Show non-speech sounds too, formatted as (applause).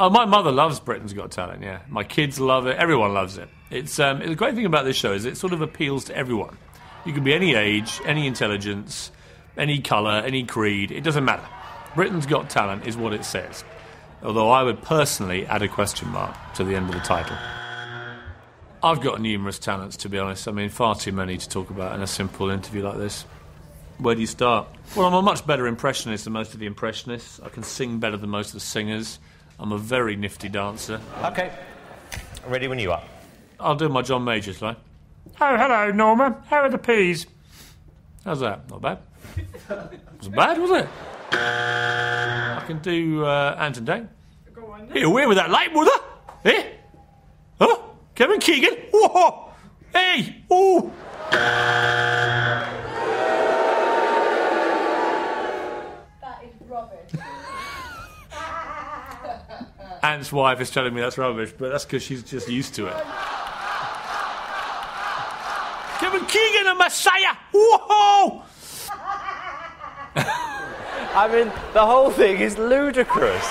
Oh, my mother loves Britain's Got Talent. Yeah, my kids love it. Everyone loves it. It's um, the great thing about this show is it sort of appeals to everyone. You can be any age, any intelligence, any colour, any creed. It doesn't matter. Britain's Got Talent is what it says. Although I would personally add a question mark to the end of the title. I've got numerous talents, to be honest. I mean, far too many to talk about in a simple interview like this. Where do you start? Well, I'm a much better impressionist than most of the impressionists. I can sing better than most of the singers. I'm a very nifty dancer. Okay. Ready when you are. I'll do my John Majors, line. Oh, hello, Norma. How are the peas? How's that? Not bad. Wasn't bad, was it? I can do uh, Ant and Dec. Hey, away with that light, mother! Eh? Huh? Kevin Keegan? Whoa! Hey! Oh! That is rubbish. Ant's wife is telling me that's rubbish, but that's because she's just used to it. Kevin Keegan, a Messiah! Whoa! (laughs) I mean, the whole thing is ludicrous.